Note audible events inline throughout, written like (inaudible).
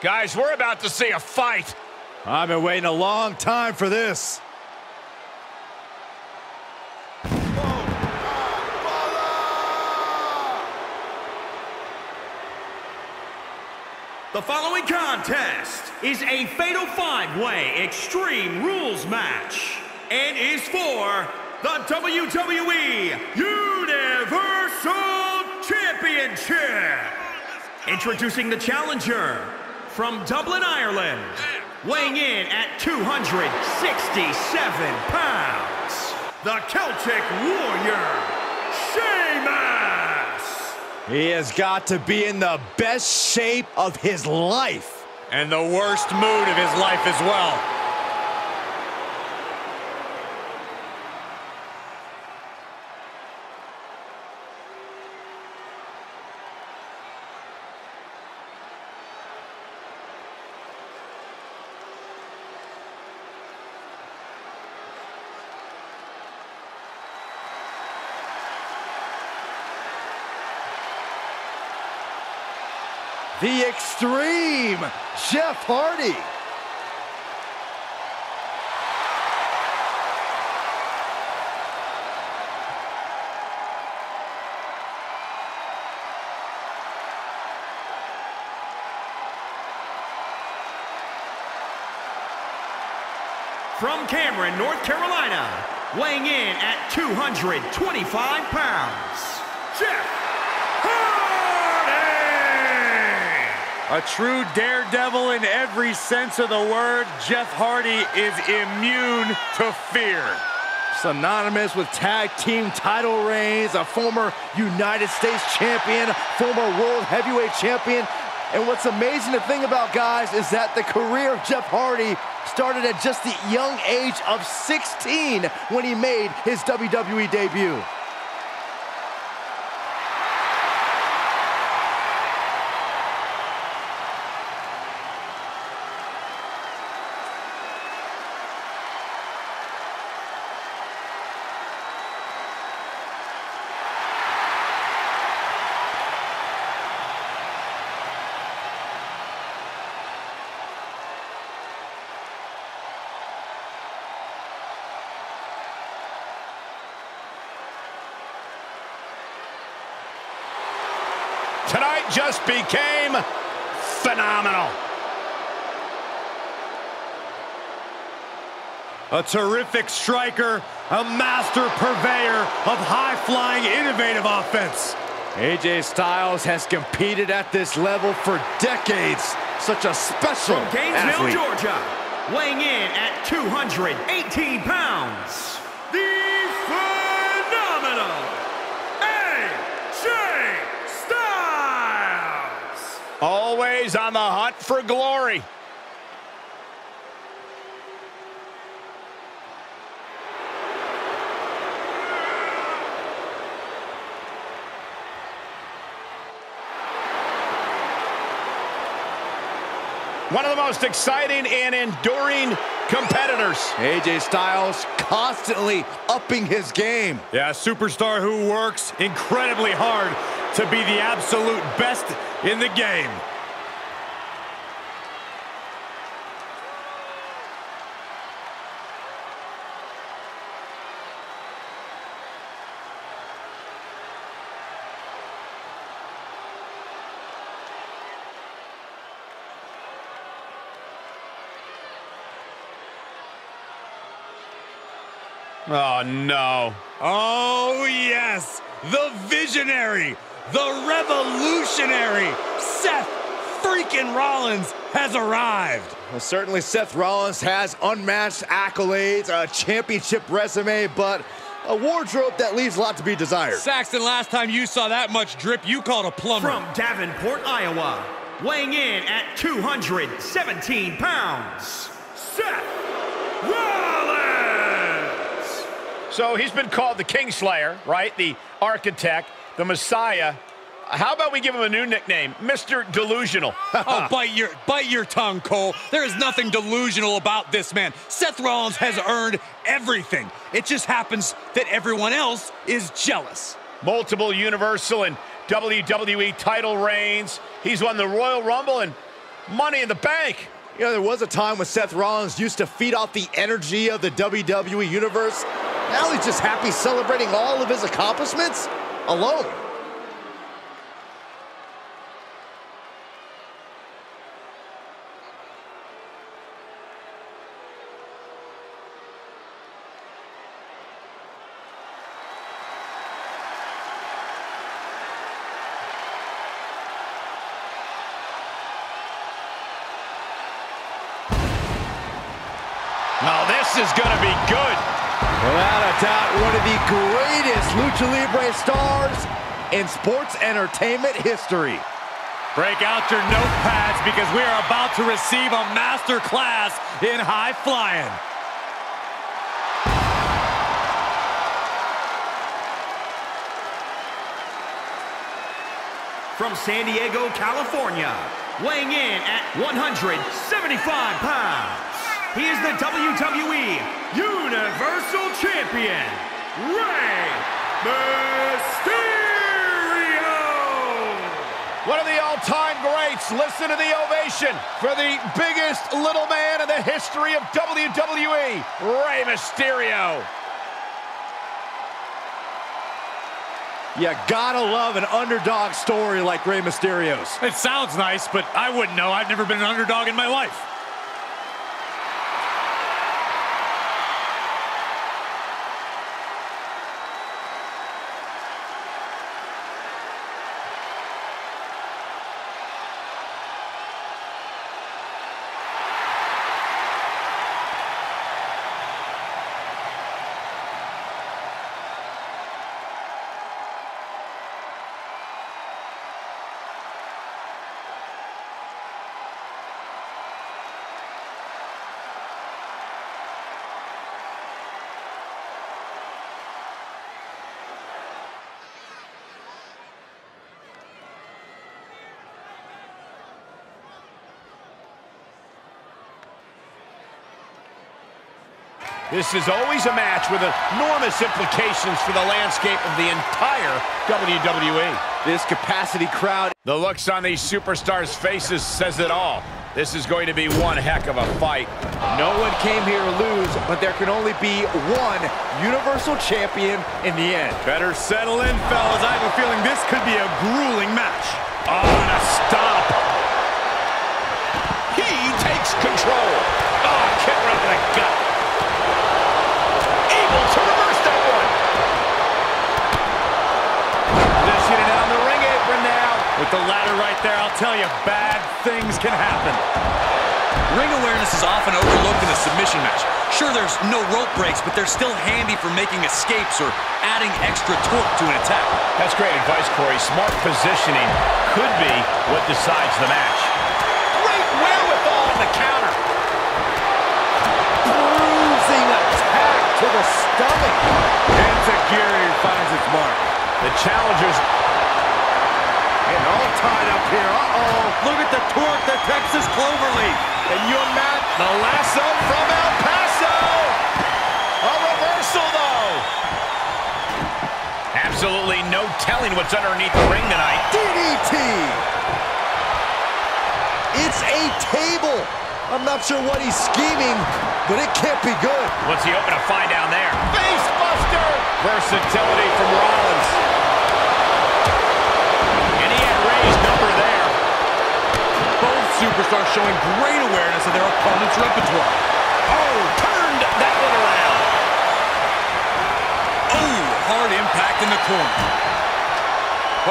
Guys, we're about to see a fight. I've been waiting a long time for this. The following contest is a Fatal 5-Way Extreme Rules match and is for the WWE Universal Championship. Introducing the challenger from Dublin, Ireland, weighing in at 267 pounds, the Celtic Warrior, Sheamus. He has got to be in the best shape of his life. And the worst mood of his life as well. The Extreme, Jeff Hardy. From Cameron, North Carolina, weighing in at 225 pounds, Jeff Hardy! A true daredevil in every sense of the word, Jeff Hardy is immune to fear. Synonymous with tag team title reigns, a former United States champion, former world heavyweight champion. And what's amazing to think about, guys, is that the career of Jeff Hardy started at just the young age of 16 when he made his WWE debut. Tonight just became phenomenal. A terrific striker, a master purveyor of high-flying, innovative offense. AJ Styles has competed at this level for decades. Such a special From Gainesville, athlete. Georgia, weighing in at 218 pounds, Always on the hunt for glory. One of the most exciting and enduring competitors. AJ Styles constantly upping his game. Yeah, a superstar who works incredibly hard to be the absolute best in the game. Oh, no. Oh, yes. The visionary, the revolutionary, Seth freaking Rollins has arrived. Well, certainly Seth Rollins has unmatched accolades, a championship resume, but a wardrobe that leaves a lot to be desired. Saxton, last time you saw that much drip, you called a plumber. From Davenport, Iowa, weighing in at 217 pounds, Seth So he's been called the Kingslayer, right? The architect, the Messiah. How about we give him a new nickname, Mr. Delusional? (laughs) oh, bite your bite your tongue, Cole. There is nothing delusional about this man. Seth Rollins has earned everything. It just happens that everyone else is jealous. Multiple Universal and WWE title reigns. He's won the Royal Rumble and Money in the bank. You know, there was a time when Seth Rollins used to feed off the energy of the WWE Universe. Now he's just happy celebrating all of his accomplishments alone. Now this is going to be good. Without a doubt, one of the greatest Lucha Libre stars in sports entertainment history. Break out your notepads because we are about to receive a master class in high flying. From San Diego, California, weighing in at 175 pounds, he is the WWE Universal Champion, Rey Mysterio! One of the all-time greats. Listen to the ovation for the biggest little man in the history of WWE, Rey Mysterio. You gotta love an underdog story like Rey Mysterio's. It sounds nice, but I wouldn't know. I've never been an underdog in my life. This is always a match with enormous implications for the landscape of the entire WWE. This capacity crowd. The looks on these superstars' faces says it all. This is going to be one heck of a fight. No one came here to lose, but there can only be one Universal Champion in the end. Better settle in, fellas. I have a feeling this could be a grueling match. Oh, and a stop. He takes control. Oh, kick right to the gut. Able to reverse that one. Positioning down the ring apron now. With the ladder right there, I'll tell you, bad things can happen. Ring awareness is often overlooked in a submission match. Sure, there's no rope breaks, but they're still handy for making escapes or adding extra torque to an attack. That's great advice, Corey. Smart positioning could be what decides the match. Great wherewithal on the counter. Bruising attack to the stomach. Enziguri finds its mark. The challengers tied up here. Uh-oh. Look at the torque, the Texas Cloverleaf. And you Matt, the lasso from El Paso. A reversal, though. Absolutely no telling what's underneath the ring tonight. DDT. It's a table. I'm not sure what he's scheming, but it can't be good. What's he hoping to find down there? Face buster. Versatility from Rollins. Number there. Both superstars showing great awareness of their opponent's repertoire. Oh, turned that one around. Oh, hard impact in the corner.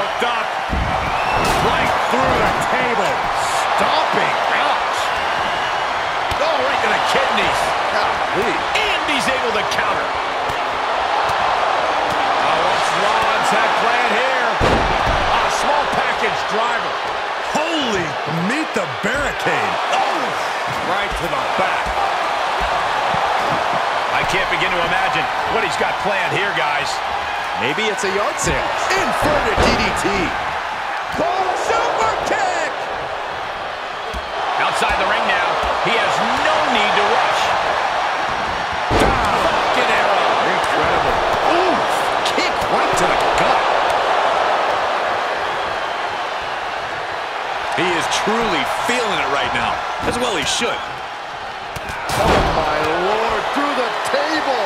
Hooked up. Right through the table. Stomping. Ouch. Oh, right to the kidneys. Golly. And he's able to counter. Driver. Holy, meet the barricade. Oh, Right to the back. I can't begin to imagine what he's got planned here, guys. Maybe it's a yard sale. Inverted DDT. Boom, super kick. Outside the ring now. He has no need to rush. Falcon arrow. Incredible. Oof. Kick right to the gut. He is truly feeling it right now, as well he should. Oh, my Lord, through the table.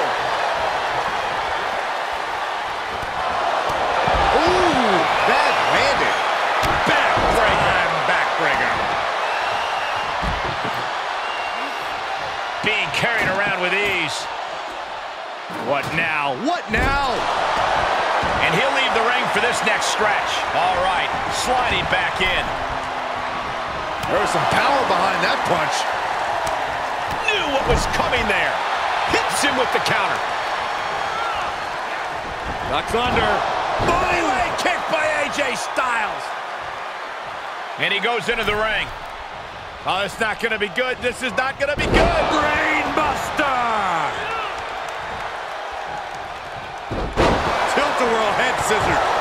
Ooh, bad landed. Backbreaker and backbreaker. Being carried around with ease. What now? What now? And he'll leave the ring for this next stretch. All right, sliding back in. There was some power behind that punch. Knew what was coming there. Hits him with the counter. Ducks under. Leg kick by AJ Styles. And he goes into the ring. Oh, it's not going to be good. This is not going to be good. Brainbuster. Tilt-a-whirl head scissors.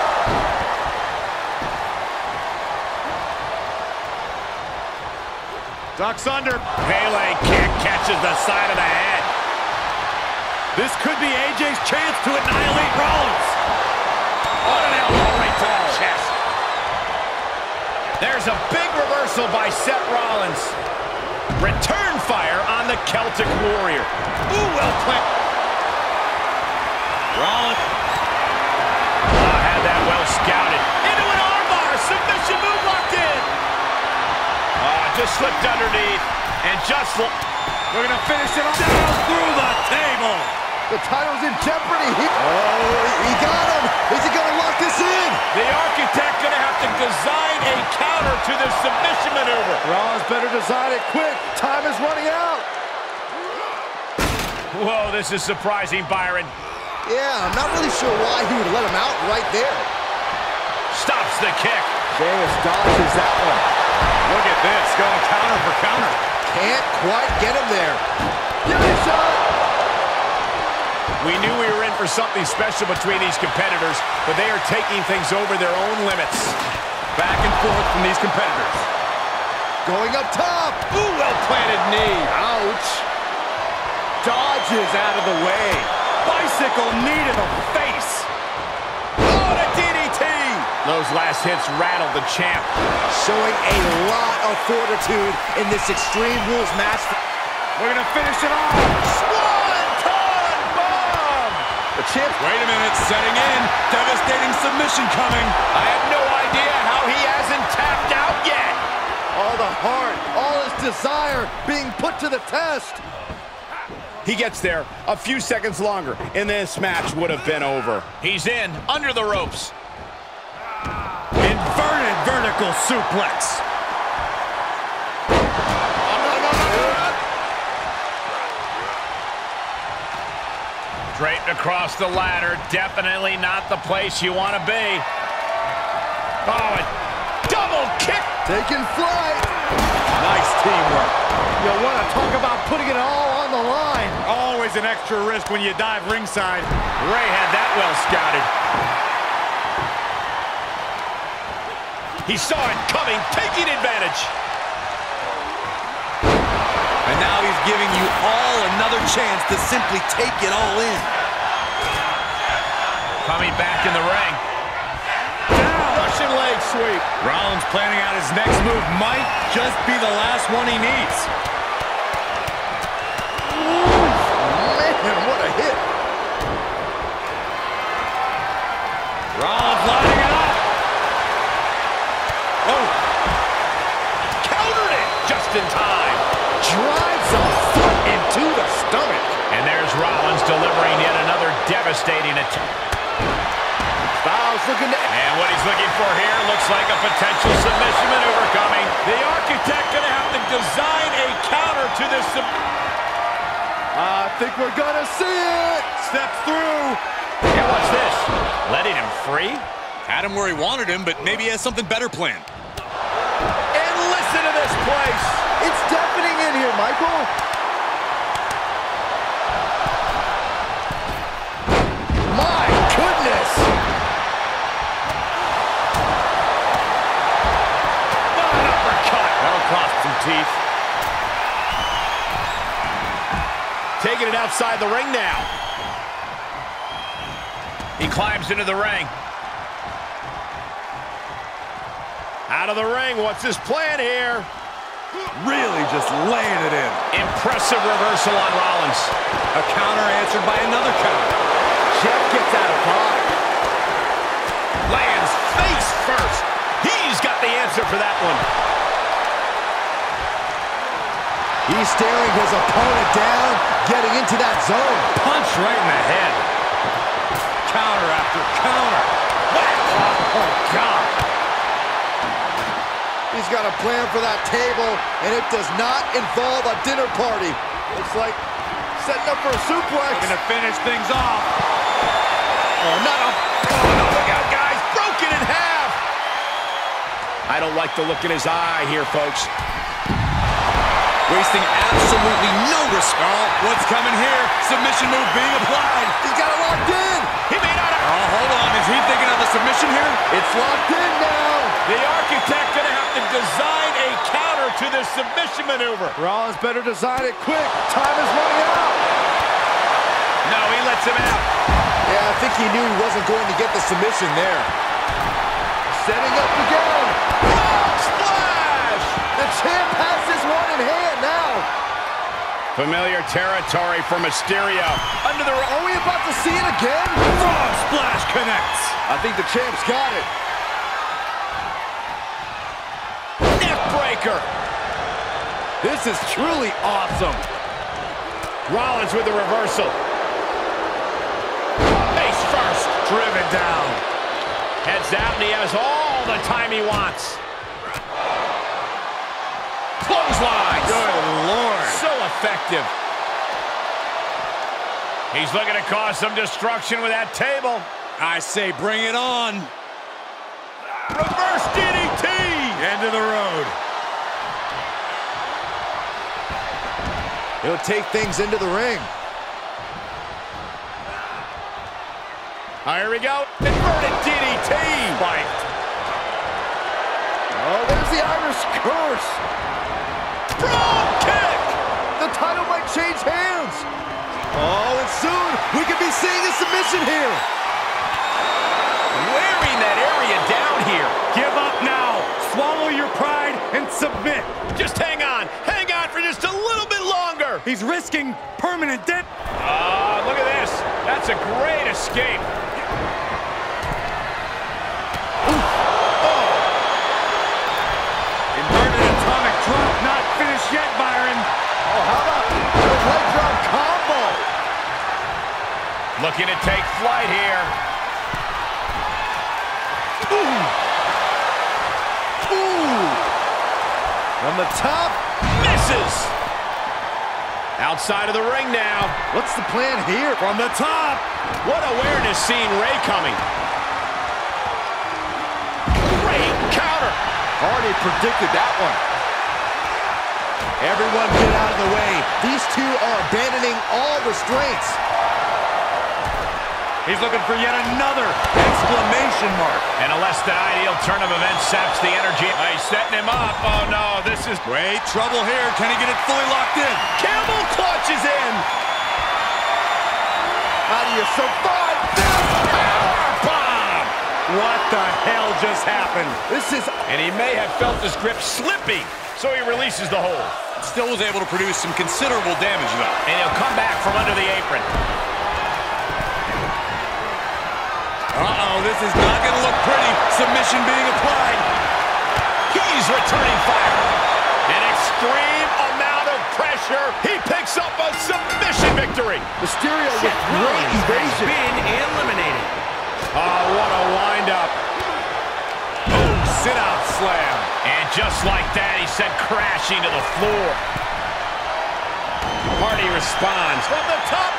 Ducks under. Pele kick catches the side of the head. This could be AJ's chance to annihilate Rollins. What an elbow right to the chest. There's a big reversal by Seth Rollins. Return fire on the Celtic Warrior. Ooh, well played. Rollins. Just slipped underneath. And just... We're going to finish it off. Down through the table. The title's in jeopardy. He, oh, he got him. Is he going to lock this in? The Architect going to have to design a counter to this submission maneuver. Rollins better design it quick. Time is running out. Whoa, this is surprising, Byron. Yeah, I'm not really sure why he would let him out right there. Stops the kick. Sheamus dodges that one. Look at this, going counter for counter. Can't quite get him there. Give it a shot. We knew we were in for something special between these competitors, but they are taking things over their own limits. Back and forth from these competitors. Going up top. Ooh, well-planted knee. Ouch. Dodges out of the way. Bicycle knee to the face. Those last hits rattled the champ. Showing a lot of fortitude in this Extreme Rules match. We're gonna finish it off. Swanton bomb! The champ Wait a minute, setting in. Devastating submission coming. I have no idea how he hasn't tapped out yet. all the heart, all his desire being put to the test. He gets there a few seconds longer, and this match would have been over. He's in, under the ropes. Inverted vertical suplex. Draped across the ladder, definitely not the place you want to be. Oh, a double kick. Taking flight. Nice teamwork. You want to talk about putting it all on the line. Always an extra risk when you dive ringside. Rey had that well scouted. He saw it coming, taking advantage. And now he's giving you all another chance to simply take it all in. Coming back in the ring. Russian leg sweep. Rollins planning out his next move might just be the last one he needs. Man, what a hit. Rollins lining it up. Oh, Countered it just in time. Drives a foot into the stomach. And there's Rollins delivering yet another devastating attack. Styles looking to... And what he's looking for here looks like a potential submission maneuver coming. The Architect going to have to design a counter to this. I think we're going to see it. steps through. And what's this? Letting him free? Had him where he wanted him, but maybe he has something better planned. And listen to this place. It's deafening in here, Michael. My goodness. What an uppercut. That'll cost some teeth. Taking it outside the ring now. He climbs into the ring. Out of the ring, what's his plan here? Really just laying it in. Impressive reversal on Rollins. A counter answered by another counter. Jeff gets out of five. Lands face first. He's got the answer for that one. He's staring his opponent down, getting into that zone. Punch right in the head. Counter after counter. Whack! Oh, God. He's got a plan for that table, and it does not involve a dinner party. Looks like setting up for a suplex. Looking to finish things off. Oh, not a... Oh, no, look out, guys. Broken in half. I don't like the look in his eye here, folks. Wasting absolutely no risk. Oh, what's coming here? Submission move being applied. He's got it locked in. He may not have... Oh, hold on. Is he thinking of the submission here? It's locked in now. The architect gonna have to design a counter to this submission maneuver. Rollins better design it quick. Time is running out. No, he lets him out. Yeah, I think he knew he wasn't going to get the submission there. Setting up again. Frog splash! The champ has this one in hand now. Familiar territory for Mysterio. Under the... Are we about to see it again? Frog splash connects. I think the champ's got it. Breaker. This is truly awesome. Rollins with the reversal. Face first. Driven down. Heads out and he has all the time he wants. Clothesline. Good Lord. So effective. He's looking to cause some destruction with that table. I say bring it on. Reverse DDT. He'll take things into the ring. Here we go. Inverted DDT. Spiked. Oh, there's the Irish curse. Frog kick. The title might change hands. Oh, and soon we could be seeing a submission here. Wearing that area down here. Give up now. Swallow your pride and submit. Just hang on. Hang on for just a little bit longer. He's risking permanent debt. Ah, look at this. That's a great escape. Inverted atomic drop not finished yet, Byron. Oh, how about the leg drop combo? Looking to take flight here. Ooh. From the top. Misses. Outside of the ring now. What's the plan here? From the top. What awareness seeing Rey coming. Great counter. Already predicted that one. Everyone get out of the way. These two are abandoning all restraints. He's looking for yet another exclamation mark. And a less than ideal turn of events saps the energy. Oh, he's setting him up. Oh, no. This is... great trouble here. Can he get it fully locked in? Camel clutches in. How do you survive this? Bomb. What the hell just happened? This is And he may have felt his grip slipping, so he releases the hold. Still was able to produce some considerable damage, though. And he'll come back from under the apron. Uh-oh, this is not going to look pretty. Submission being applied. He's returning fire. An extreme amount of pressure. He picks up a submission victory. Mysterio with great evasion. Been eliminated. Oh, what a windup. Boom, sit-out slam. And just like that, he sent crashing to the floor. Hardy responds from the top.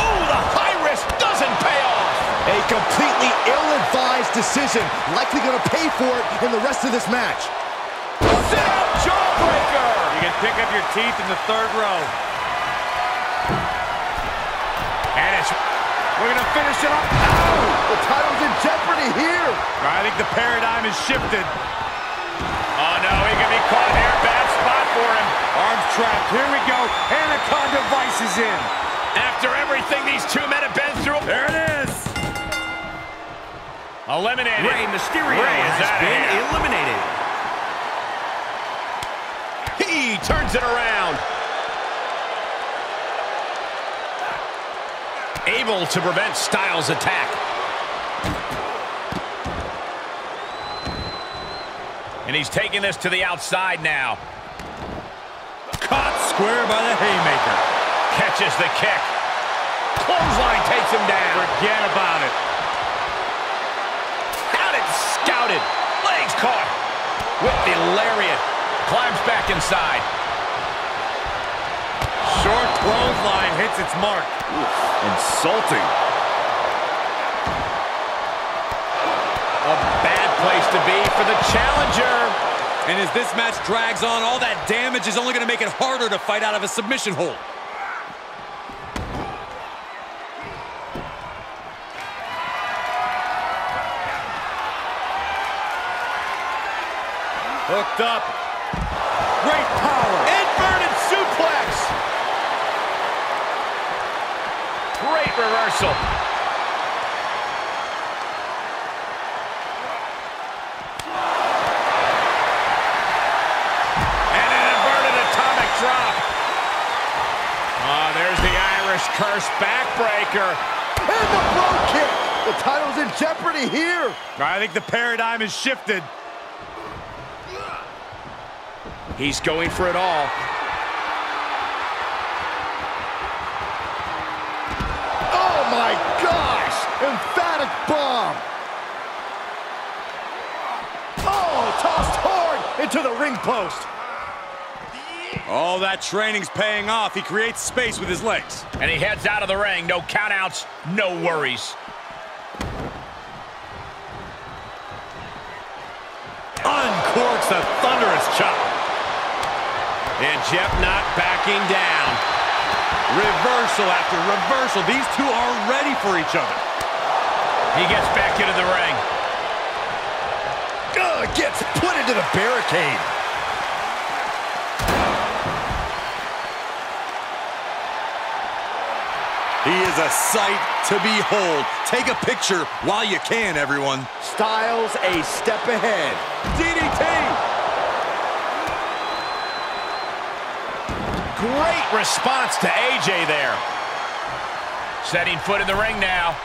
Oh, the high risk doesn't pay off. A completely ill-advised decision, likely going to pay for it in the rest of this match. Sit out jawbreaker. You can pick up your teeth in the third row. And it's We're going to finish it up. The title's in jeopardy here. I think the paradigm has shifted. Oh, no, he can be caught here. Bad spot for him. Arms trapped. Here we go. Anaconda Vise is in. After everything these two men have been through. There it is. Eliminated. Rey Mysterio Rey has been eliminated. He turns it around. Able to prevent Styles' attack. And he's taking this to the outside now. Caught square by the haymaker. Catches the kick. Clothesline takes him down. Forget about it. Had it scouted. Legs caught. With the lariat. Climbs back inside. Short clothesline hits its mark. Insulting. A bad place to be for the challenger. And as this match drags on, all that damage is only going to make it harder to fight out of a submission hold. Hooked up. Great power. Inverted suplex. Great reversal. And an inverted atomic drop. Oh, there's the Irish curse backbreaker. And the Brogue Kick. The title's in jeopardy here. I think the paradigm has shifted. He's going for it all. Oh my gosh! Emphatic bomb. Oh, tossed hard into the ring post. All that training's paying off. He creates space with his legs. And he heads out of the ring. No countouts, no worries. Uncorks a thunderous chop. And Jeff not backing down. Reversal after reversal. These two are ready for each other. He gets back into the ring. Ugh, gets put into the barricade. He is a sight to behold. Take a picture while you can, everyone. Styles a step ahead. DDT! Great response to AJ there. Setting foot in the ring now.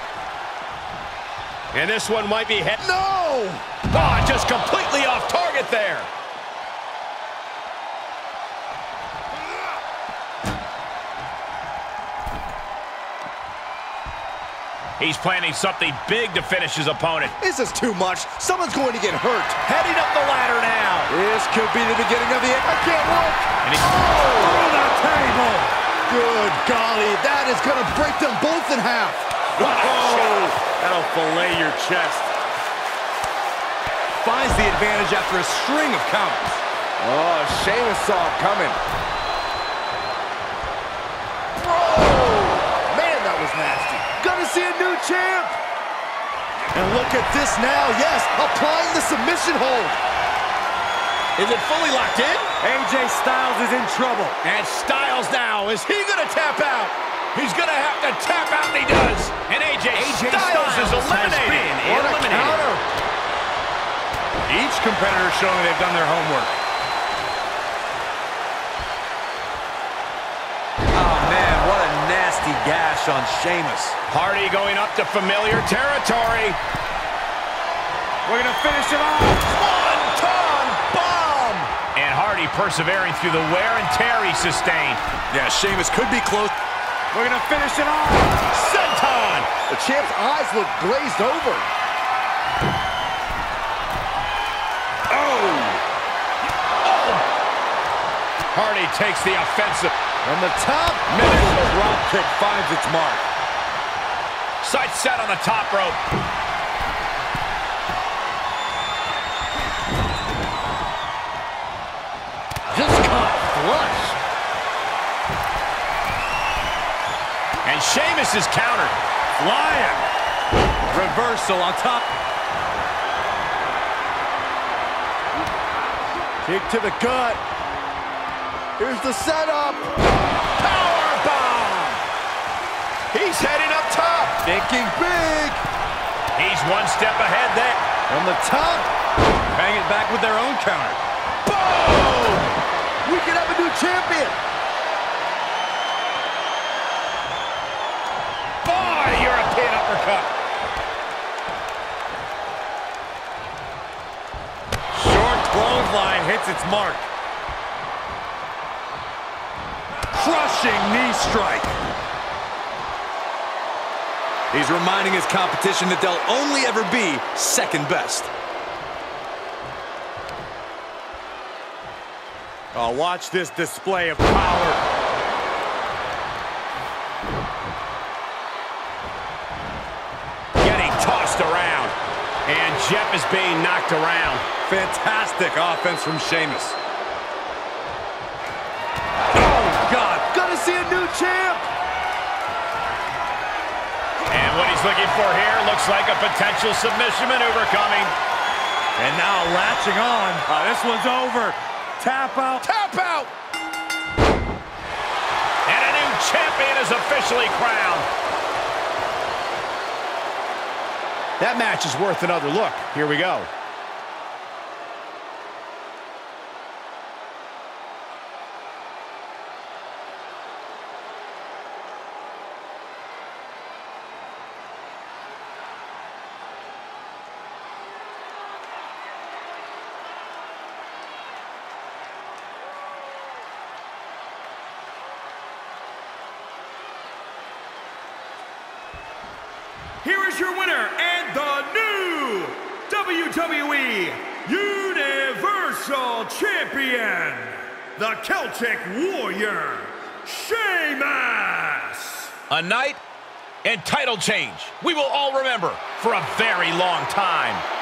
And this one might be hit. No! Oh, just completely off target there. He's planning something big to finish his opponent. This is too much. Someone's going to get hurt. Heading up the ladder now. This could be the beginning of the end. I can't look. And he- oh, Through the table. Good golly, that is going to break them both in half. Oh, that'll fillet your chest. Finds the advantage after a string of counters. Oh, Sheamus saw it coming. Oh, man, that was nasty. Gonna see a new champ. And look at this now. Yes, applying the submission hold. Is it fully locked in? AJ Styles is in trouble. And Styles now, is he gonna tap out? He's gonna have to tap out, and he does. And AJ, AJ Styles, is Styles has eliminated. What a eliminated. counter. Each competitor showing they've done their homework. Nasty gash on Sheamus. Hardy going up to familiar territory. We're going to finish it off. Swanton bomb. And Hardy persevering through the wear and tear he sustained. Yeah, Sheamus could be close. We're going to finish it off. Senton. The champ's eyes look glazed over. Hardy takes the offensive. From the top. Minimal drop kick finds its mark. Sight set on the top rope. Just caught flush. And Sheamus is countered. Flying. Reversal on top. Kick to the gut. Here's the setup. Power bomb. He's heading up top. Thinking big. He's one step ahead there. From the top. Bang it back with their own counter. Boom! We can have a new champion. Boy, European uppercut. Short clothesline hits its mark. Crushing knee strike. He's reminding his competition that they'll only ever be second best. Oh, watch this display of power. Getting tossed around. And Jeff is being knocked around. Fantastic offense from Sheamus. Oh, God. Gonna see a new champ. And what he's looking for here looks like a potential submission maneuver coming. And now latching on. Uh, this one's over. Tap out. Tap out! And a new champion is officially crowned. That match is worth another look. Here we go. Here is your winner and the new WWE Universal Champion, the Celtic Warrior, Sheamus. A night and title change we will all remember for a very long time.